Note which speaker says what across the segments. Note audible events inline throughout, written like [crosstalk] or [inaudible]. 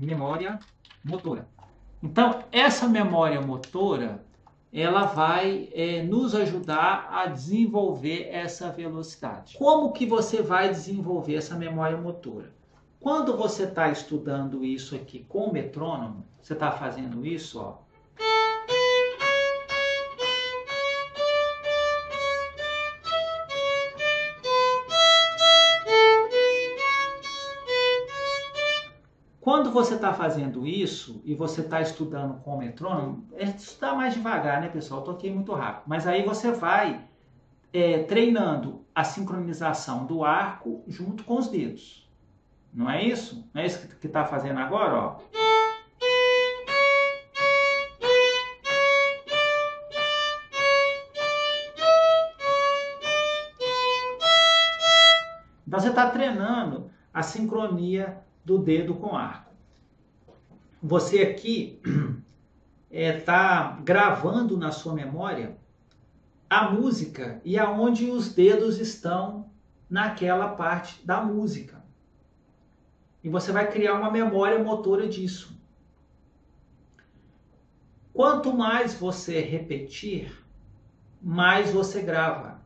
Speaker 1: memória motora. Então, essa memória motora, ela vai é, nos ajudar a desenvolver essa velocidade. Como que você vai desenvolver essa memória motora? Quando você está estudando isso aqui com o metrônomo, você está fazendo isso, ó, Quando você está fazendo isso e você está estudando com o metrônomo, é estudar mais devagar, né, pessoal? Eu toquei muito rápido. Mas aí você vai é, treinando a sincronização do arco junto com os dedos. Não é isso? Não é isso que está fazendo agora, ó? Então você está treinando a sincronia do dedo com arco. Você aqui está [clears throat] é, tá gravando na sua memória a música e aonde os dedos estão naquela parte da música. E você vai criar uma memória motora disso. Quanto mais você repetir, mais você grava.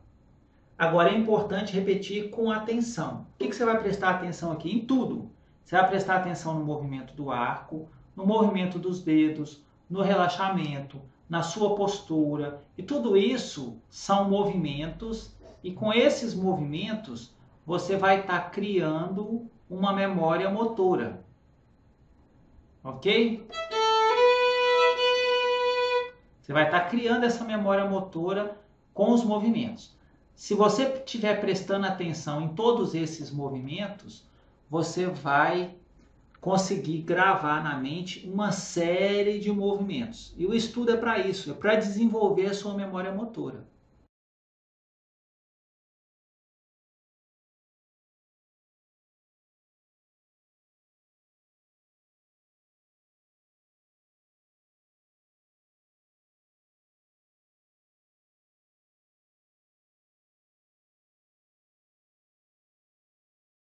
Speaker 1: Agora é importante repetir com atenção. O que, que você vai prestar atenção aqui? Em tudo. Você vai prestar atenção no movimento do arco, no movimento dos dedos, no relaxamento, na sua postura. E tudo isso são movimentos, e com esses movimentos você vai estar tá criando uma memória motora. Ok? Você vai estar tá criando essa memória motora com os movimentos. Se você estiver prestando atenção em todos esses movimentos, você vai conseguir gravar na mente uma série de movimentos. E o estudo é para isso, é para desenvolver a sua memória motora.